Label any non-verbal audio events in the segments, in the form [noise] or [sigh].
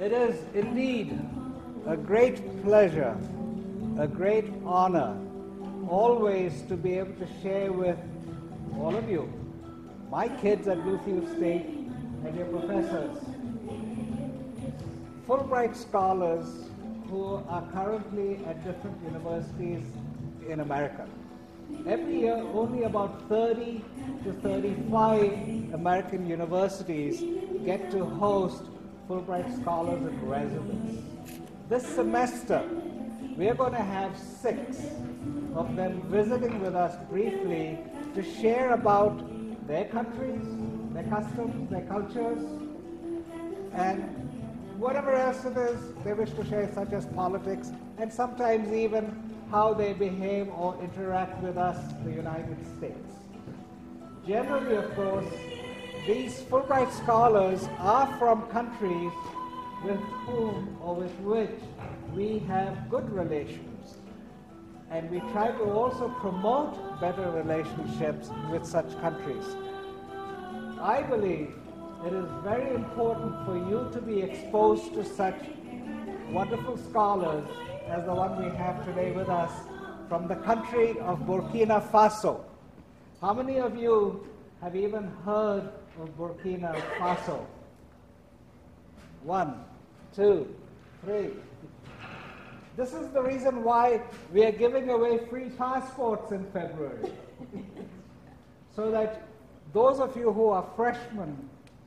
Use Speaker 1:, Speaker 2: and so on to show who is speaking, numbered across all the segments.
Speaker 1: It is indeed a great pleasure, a great honor, always to be able to share with all of you, my kids at Bluefield State, and your professors, Fulbright scholars who are currently at different universities in America. Every year, only about 30 to 35 American universities get to host Fulbright scholars in residence. This semester, we are going to have six of them visiting with us briefly to share about their countries, their customs, their cultures, and whatever else it is they wish to share, such as politics, and sometimes even how they behave or interact with us, the United States. Generally, of course, these Fulbright scholars are from countries with whom or with which we have good relations. And we try to also promote better relationships with such countries. I believe it is very important for you to be exposed to such wonderful scholars as the one we have today with us from the country of Burkina Faso. How many of you have even heard of Burkina Faso? One, two, three. This is the reason why we are giving away free passports in February. [laughs] so that those of you who are freshmen,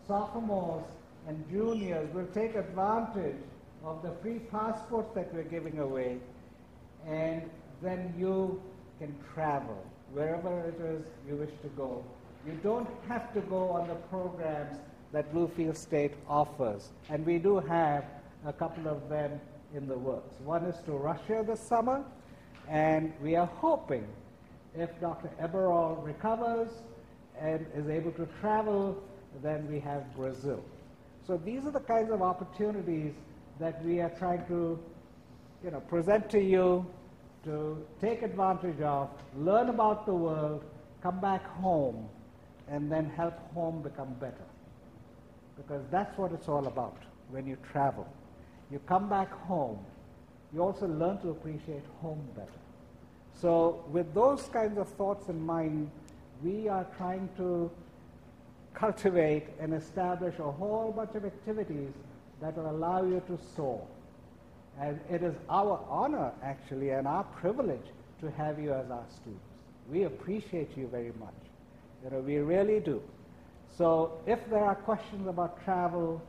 Speaker 1: sophomores, and juniors will take advantage of the free passports that we're giving away, and then you can travel wherever it is you wish to go. You don't have to go on the programs that Bluefield State offers, and we do have a couple of them in the works. One is to Russia this summer, and we are hoping if Dr. Eberol recovers and is able to travel, then we have Brazil. So these are the kinds of opportunities that we are trying to you know, present to you to take advantage of, learn about the world, come back home, and then help home become better. Because that's what it's all about when you travel. You come back home, you also learn to appreciate home better. So, with those kinds of thoughts in mind, we are trying to cultivate and establish a whole bunch of activities that will allow you to soar. And it is our honor, actually, and our privilege to have you as our students. We appreciate you very much. You know, we really do. So if there are questions about travel,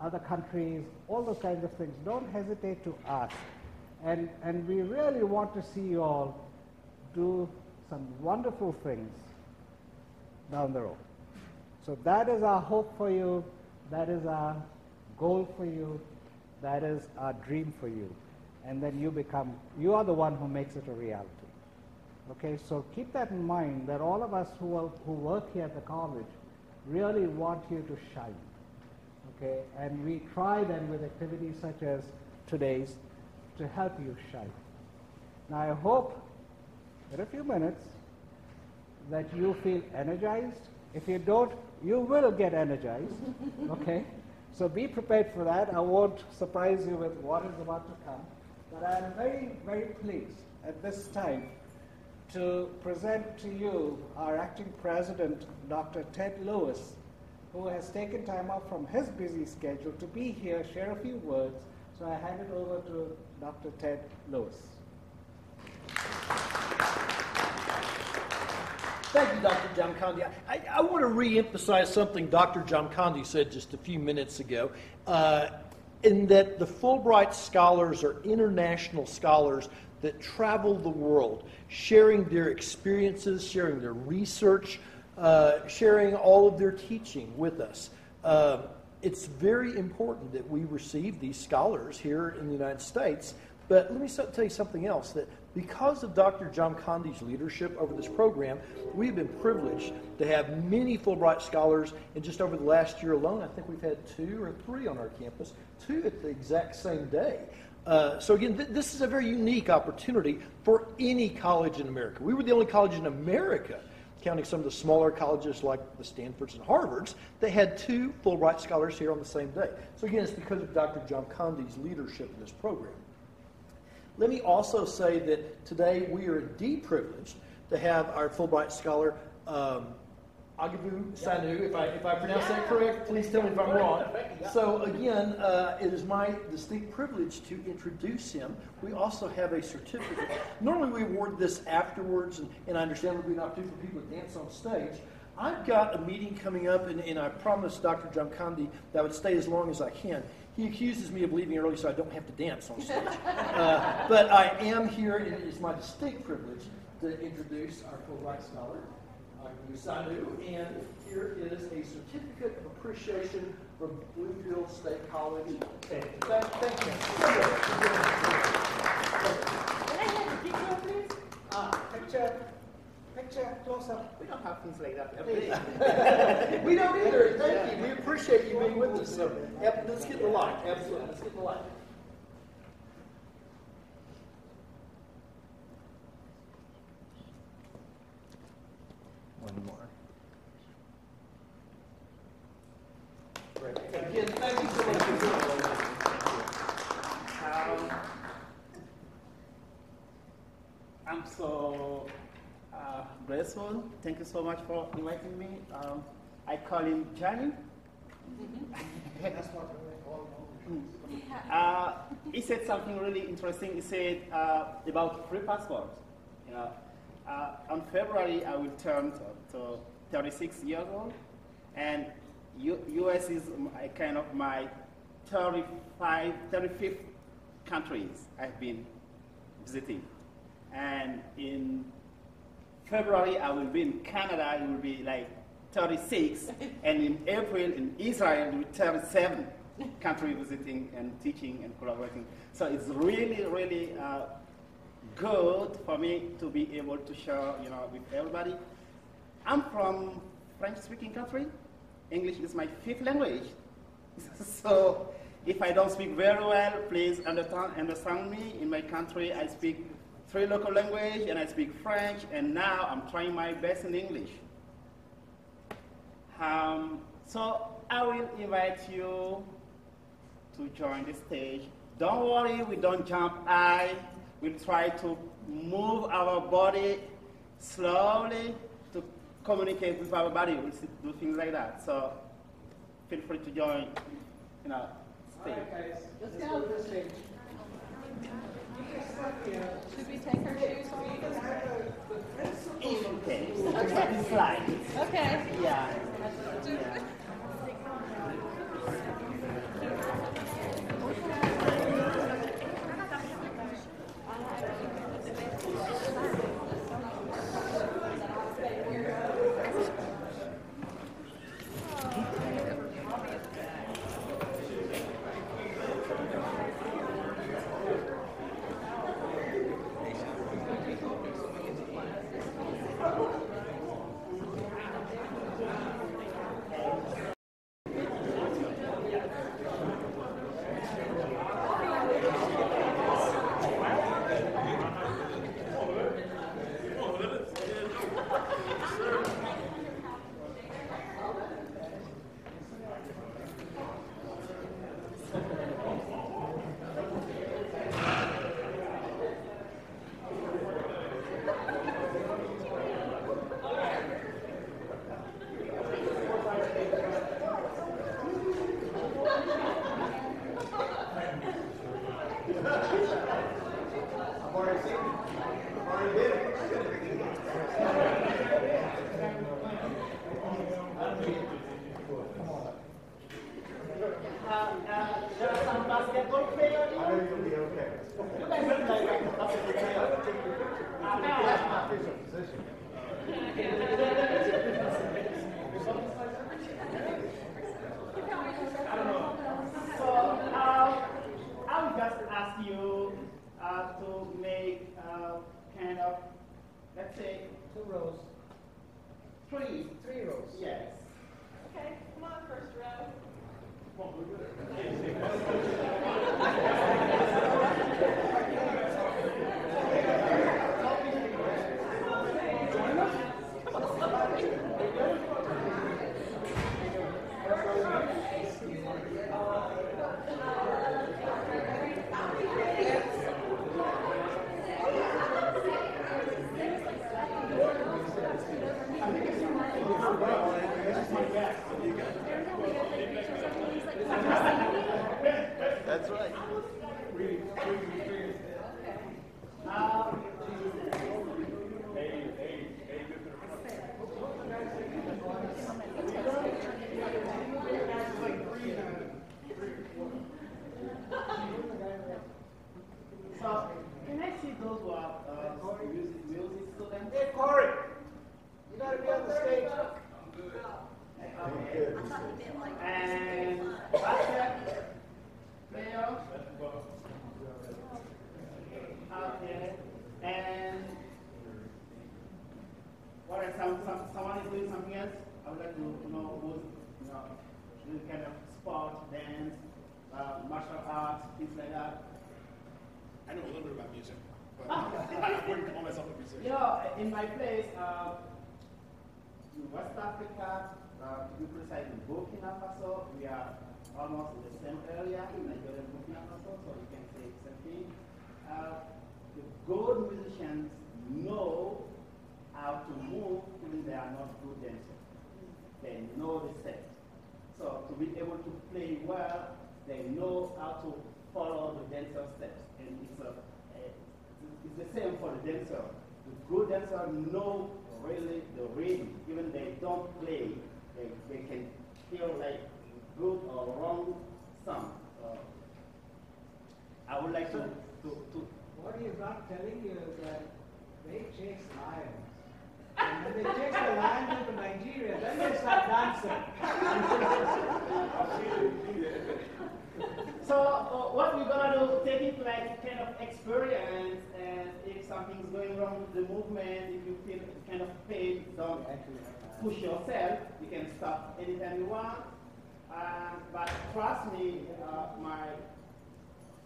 Speaker 1: other countries, all those kinds of things, don't hesitate to ask. And, and we really want to see you all do some wonderful things down the road. So that is our hope for you. That is our goal for you. That is our dream for you. And then you become, you are the one who makes it a reality. Okay, so keep that in mind that all of us who, are, who work here at the college really want you to shine. Okay, and we try then with activities such as today's to help you shine. Now I hope in a few minutes that you feel energized. If you don't, you will get energized. [laughs] Okay? So be prepared for that. I won't surprise you with what is about to come. But I am very, very pleased at this time to present to you our acting president, Dr. Ted Lewis, who has taken time off from his busy schedule to be here, share a few words. So I hand it over to Dr. Ted Lewis.
Speaker 2: Thank you, Dr. Jamkandi. I, I want to re-emphasize something Dr. Jamkandi said just a few minutes ago, uh, in that the Fulbright scholars are international scholars that travel the world, sharing their experiences, sharing their research, uh, sharing all of their teaching with us. Uh, it's very important that we receive these scholars here in the United States. But let me tell you something else that because of Dr. John Jamkandi's leadership over this program, we've been privileged to have many Fulbright scholars, and just over the last year alone, I think we've had two or three on our campus, two at the exact same day. Uh, so again, th- this is a very unique opportunity for any college in America. We were the only college in America counting some of the smaller colleges like the Stanfords and Harvards, that had two Fulbright scholars here on the same day. So again, it's because of Dr. Giamcondi's leadership in this program. Let me also say that today we are indeed privileged to have our Fulbright scholar, um, Agibou Sanou, if I, if I pronounce that correct, please tell me if I'm wrong. So again, uh, it is my distinct privilege to introduce him. We also have a certificate. Normally we award this afterwards, and, and I understand we're not opportunity for people to dance on stage. I've got a meeting coming up, and, and I promised Dr. Giamcondi that I would stay as long as I can. He accuses me of leaving early so I don't have to dance on stage. [laughs] Uh, but I am here, and it is my distinct privilege to introduce our Fulbright scholar, Sanou, and here is a certificate of appreciation from Bluefield State College. Thank you. Thank, thank you.
Speaker 3: Can I have a picture, please?
Speaker 1: Ah, picture, picture, close up.
Speaker 3: We don't have things like that. [laughs]
Speaker 2: we don't either. Thank you. We appreciate you being with us. So, yep, let's get in the light. Absolutely. Let's get in the light. One more. Great. Again, thank you so much for doing.
Speaker 4: Um, I'm so uh, grateful. Thank you so much for inviting me. Um, I call him Johnny.
Speaker 1: That's what we call [laughs]
Speaker 4: Uh, he said something really interesting. He said uh, about free passports. You know, uh, on February, I will turn to, to 36 years old, and U- U.S. is my, kind of my 35, 35th countries I've been visiting. And in February, I will be in Canada, it will be like 36, [laughs] and in April, in Israel, it will be 37 country visiting and teaching and collaborating. So it's really, really uh, good for me to be able to share, you know, with everybody. I'm from French-speaking country. English is my fifth language. [laughs] so if I don't speak very well, please understand, understand me. In my country, I speak three local language and I speak French, and now I'm trying my best in English. Um, so I will invite you to join the stage. Don't worry, we don't jump high. We'll try to move our body slowly to communicate with our body. We'll do things like that. So feel free to join, you know,
Speaker 1: All
Speaker 4: stage.
Speaker 1: right, guys.
Speaker 3: Let's
Speaker 1: Let's
Speaker 3: go.
Speaker 1: go to the stage.
Speaker 3: Should we take our shoes off?
Speaker 4: Okay, okay. slide.
Speaker 3: Okay.
Speaker 4: Yeah. yeah. Kind of, let's say,
Speaker 1: Two rows,
Speaker 4: three.
Speaker 1: three rows.
Speaker 4: Yes.
Speaker 3: Okay, come on, first row.
Speaker 2: That's [laughs] [laughs] right.
Speaker 4: Um, so, can I see those who are uh, music, music students?
Speaker 1: Hey, Corey, you gotta be on the stage.
Speaker 4: Okay. And basket player. Okay. And what if some, some, someone is doing something else? I would like to know who's, you know, doing kind of sport, dance, uh, martial arts, things like that.
Speaker 5: I know a little bit about music, but [laughs] I wouldn't call myself a musician.
Speaker 4: You know, in my place, uh, in West Africa, uh, to be precise, in Burkina Faso, we are almost in the same area, in Nigeria and Burkina Faso, so you can say the same thing. Uh, the good musicians know how to move even they are not good dancers. They know the steps. So to be able to play well, they know how to follow the dancer steps. And it's, a, a- it's the same for the dancer. The good dancer know really the rhythm. Even they don't play, they, they can feel like good or wrong song. So I would like to, to, to
Speaker 1: What he's not telling you is that. When they chase the lions into Nigeria, then they start dancing.
Speaker 4: So uh, what we're gonna do, take it like kind of experience, and if something's going wrong with the movement, if you feel kind of pain, don't push yourself. You can stop anytime you want. Uh, but trust me, uh, my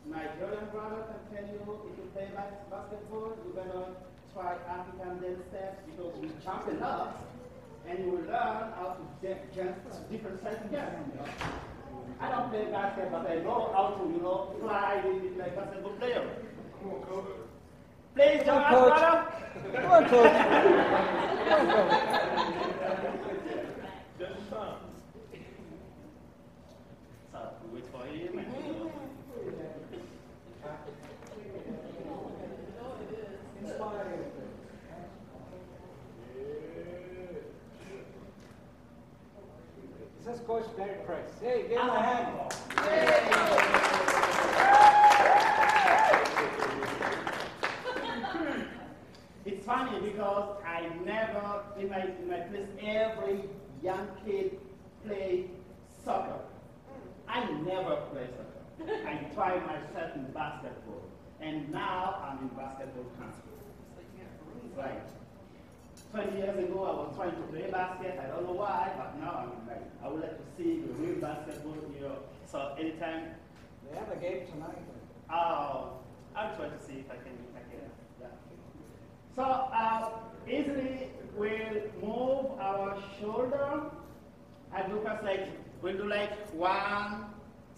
Speaker 4: Nigerian brother can tell you if you play bas- basketball, you better try African dance steps because we jump a lot, and you will learn how to de- jump different types of jumps. you know. I don't play basketball, but I know how to, you know, fly with it like basketball player. Please, John,
Speaker 1: Coach.
Speaker 4: brother.
Speaker 1: Come on, coach. Come on, coach.
Speaker 4: So we wait for him and you know.
Speaker 1: Inspiring. This is Coach Derek Price. Hey, give him a hand. [laughs]
Speaker 4: It's funny because I never, in my, in my place, every young kid play soccer. I never play soccer. I try myself in basketball. And now I'm in basketball transfer. Right. 20 years ago, I was trying to play basket. I don't know why, but now I'm like, I would like to see the real basketball here. So anytime,
Speaker 1: They have a game tonight.
Speaker 4: uh, I'll try to see if I can, I can, yeah. So uh, easily we'll move our shoulder. And look at like, we'll do like one,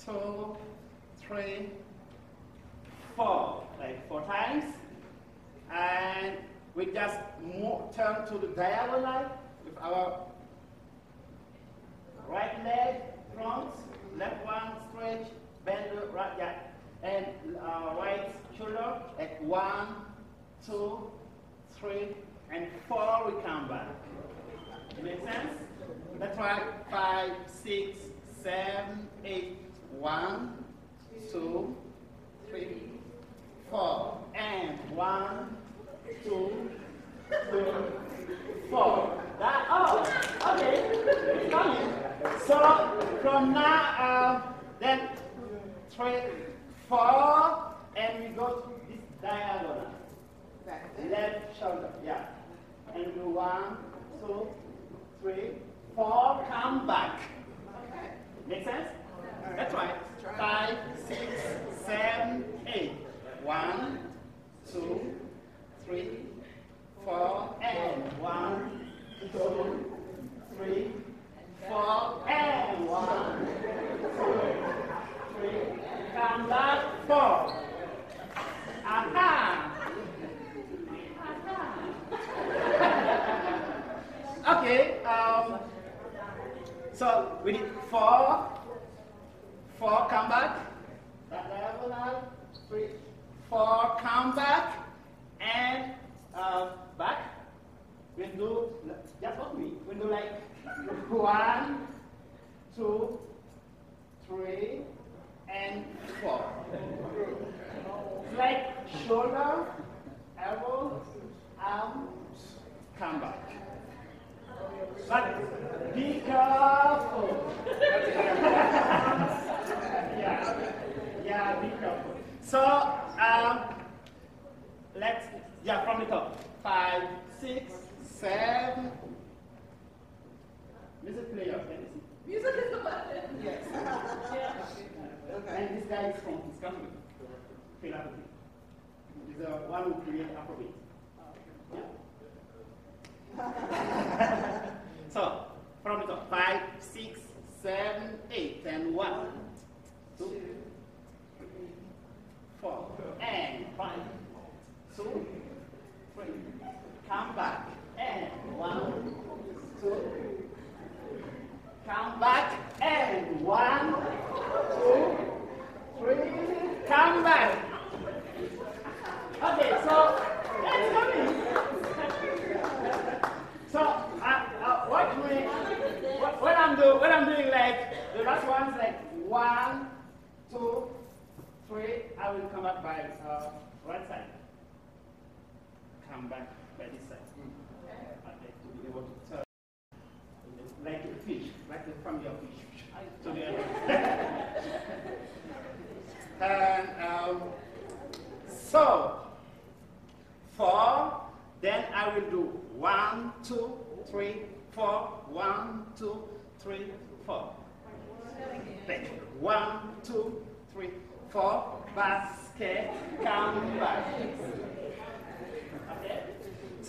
Speaker 4: two, three, four, like four times. And we just turn to the diagonal with our right leg front, left one stretch, bend the right, yeah, and uh, right shoulder at one, two, three, and four. We come back. Make sense? That's right. Five, six, seven, eight. One, two, three, four, and one, two, three, four. That oh, okay, it's coming. So from now, uh, then three, four, and we go to this diagonal. Left shoulder, yeah. And do one, two, three, four, come back. Okay. Make sense? That's right. Five, six, seven, eight. One, two, three, four, and one, two, three, four, and one, two, three, come back, four. Aha! Aha! okay, um, so we did four, four, come back, three, four, come back, and uh, back. We'll do just on me. We'll do like [laughs] one, two, three.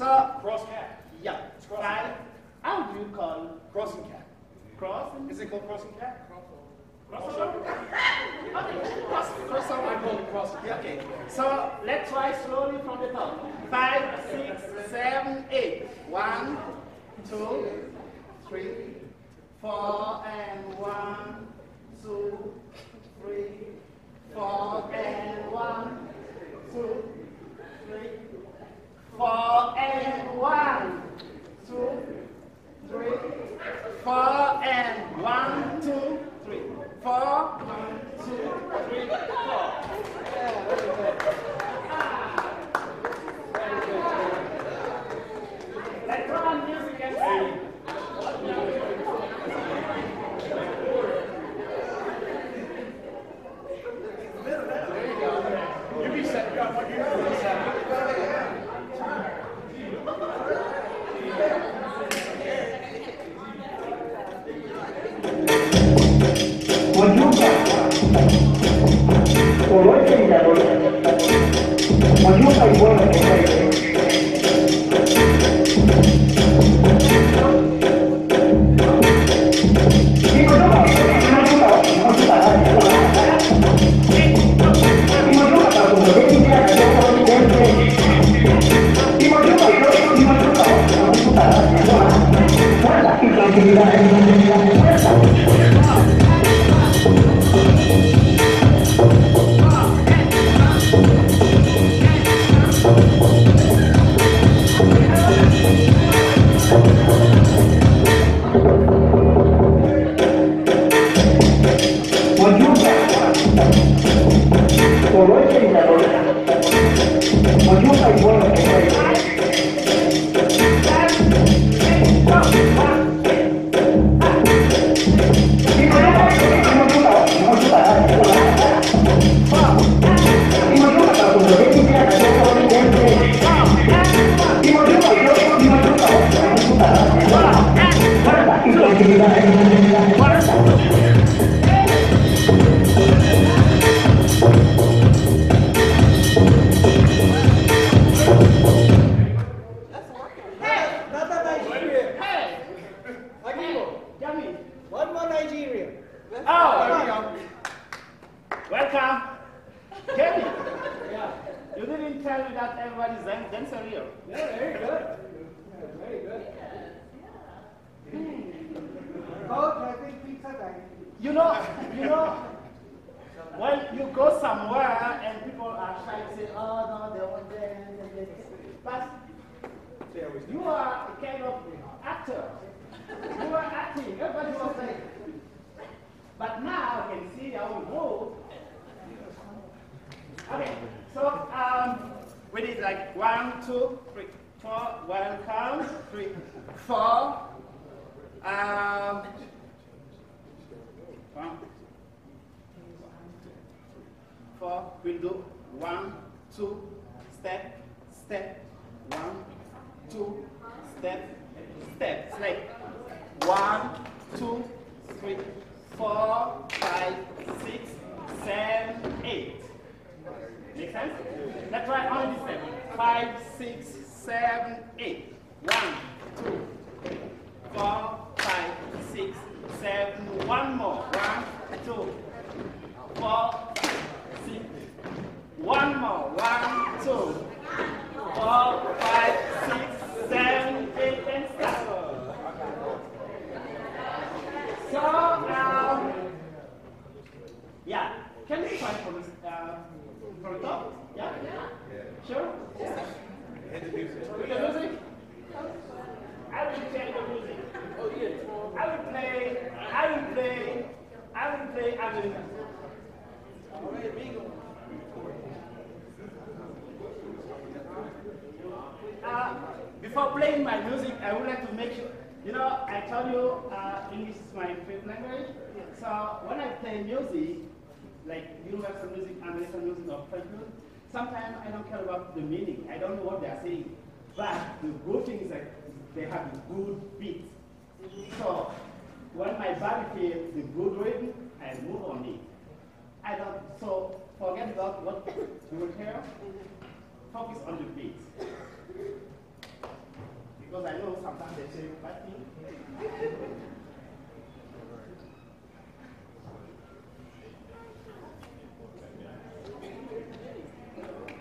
Speaker 4: So cross cat. Yeah. It's I,
Speaker 5: cat.
Speaker 4: How do you call
Speaker 5: crossing cat?
Speaker 4: Crossing.
Speaker 5: Is it called crossing cat?
Speaker 4: Crossover. okay. Cross.
Speaker 5: I call it
Speaker 4: okay. So let's try slowly from the top. Five, six, seven, eight. One, two, three, four, and one, two, three, four, and one, two, three. Four and one, two, three, four and one, two, three, four, one, two, three, four. Yeah, very good. Ah, very good.
Speaker 5: You
Speaker 4: didn't tell me that everybody's dan dancer here.
Speaker 1: Yeah, very good. Yeah, very good. Yeah. Pizza.
Speaker 4: You know, you know, when you go somewhere and people are trying to say, oh, no, they won't dance. But you are a kind of actor. You are acting. Everybody was like, but now I can see how you move. Okay so um, we did like one, two, three, four. Welcome, three, four. Um, one, four. We'll do one, two, step, step, one, two, step, step. It's like one, two, three, four, five, six, seven, eight. Make sense? Let's try on this step. Five, six, seven, eight. One, two, four, five, six, seven. One more. One, two, four, six. One more. One, two, four, five, six, seven, eight, and stop. So, um, yeah. Can we try from this, uh, from the top? Yeah? Sure?
Speaker 5: Hit the music.
Speaker 4: With the music? I will play the music. Oh, yeah. I will play, I will play, I will play, I. Uh, before playing my music, I would like to make sure, you know, I told you uh, English is my fifth language. So when I play music, like universal music, American music, or music, sometimes I don't care about the meaning. I don't know what they are saying. But the good thing is that they have good beat. So when my body feels the good rhythm, I move on it. I don't, so forget about what you hear. Focus on the beat. Because I know sometimes they say things. [laughs]
Speaker 6: Goodbye, I did the road. Pack it up and disappear. You better have some place to go. Cause you can't come back around here. Good, goodbye.
Speaker 7: Life on the rhythm is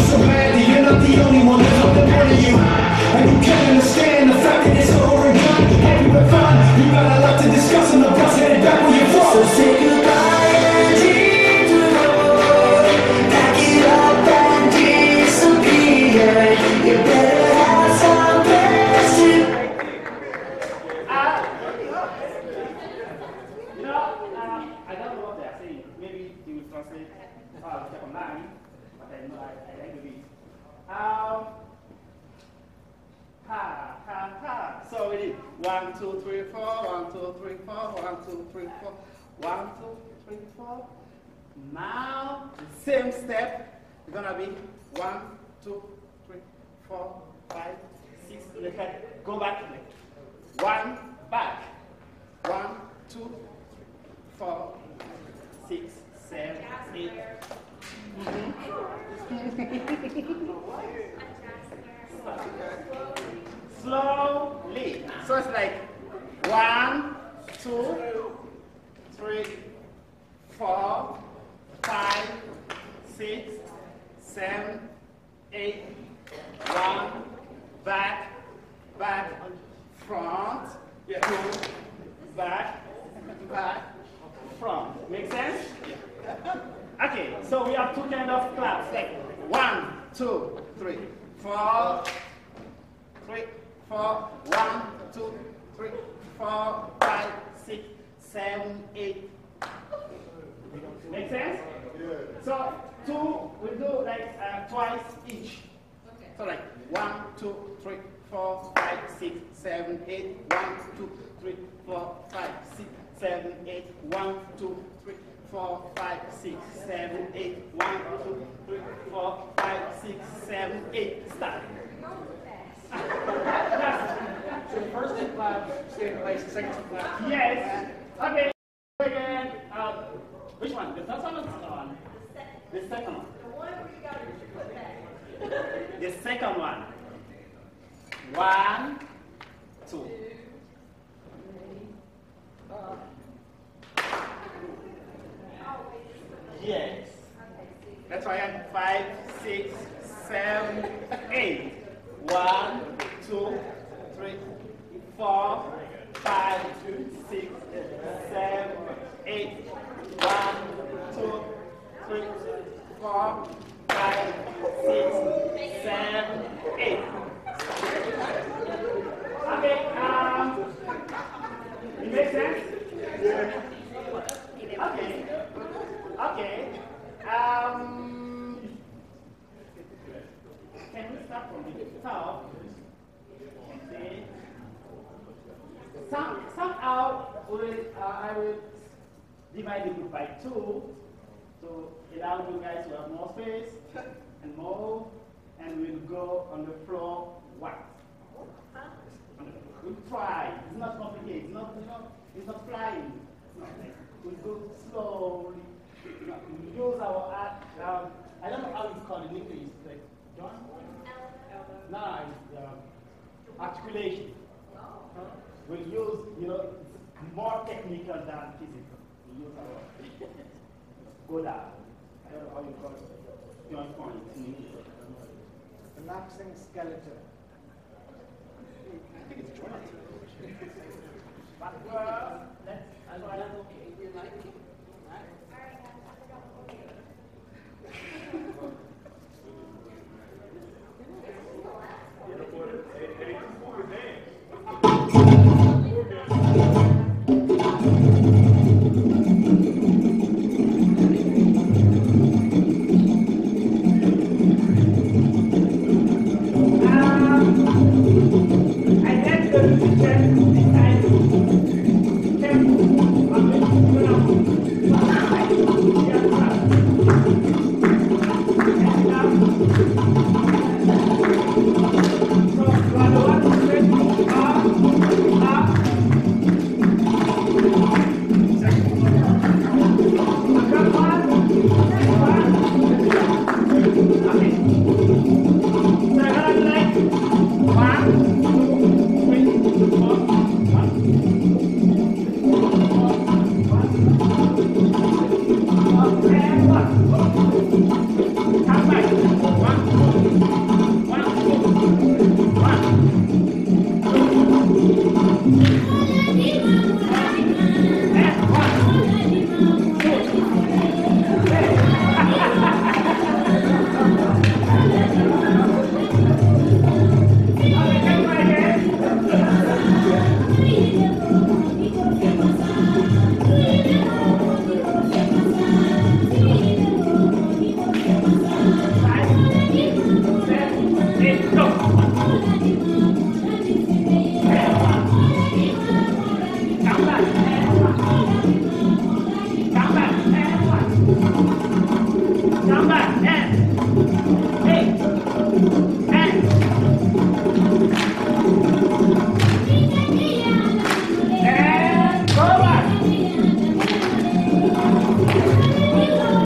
Speaker 7: You so you're not the only one you. And you can't understand the fact that it's over and done. Happy but fun, you got a lot to discuss and the headed back where you're
Speaker 4: Um, ha, ha, ha. So we did one, two, three, four, one, two, three, four, one, two, three, four, one, two, three, four. Now, same step, it's gonna be one, two, three, four, five, six. Let's like, go back. One, back. One, two, four, six, seven, eight. Slowly. So it's like one, two, three, four, five, six, seven, eight, one, back, back, front, two, back, back, front. Make sense? Okay, so we have two kind of claps. Like one, two, three, four, three, four, one, two, three, four, five, six, seven, eight. Make sense? Yeah. So two, we do like uh, twice each. So like one, two, three, four, five, six, seven, eight. One, two, three, four, five, six, seven, eight. One, two, three, four, five, six, seven, eight. One, two, three, four, five, six, seven, eight. Start.
Speaker 8: So the first two clap, stay in place, the second two clap.
Speaker 4: Yes. Okay. Again. Uh, which one? The first one or the second one? The second one.
Speaker 3: The one where you got your foot back.
Speaker 4: The second one. One, two. Yes. Let's try again. Five, six, seven, eight. One, two, three, four, five, six, seven, eight. One, two, three, four, five, six, seven, eight. Okay, um, it makes sense? Okay. Okay. Um, can we start from the top? Okay. Some, somehow, will, uh, I will divide the group by two to allow you guys to have more space and more, and we'll go on the floor once. We'll try. It's not complicated. It's not, it's not, it's not flying. It's not like, we'll go slowly. You know, we'll use our, art- um, I don't know how it's called in English, like, John? No, it's um, articulation. We'll use, you know, it's more technical than physical. We use our, go down. I don't know how you call it. Joint point in English.
Speaker 1: Relaxing skeleton.
Speaker 4: But, uh, let's, I'll try that. Um, I left the musician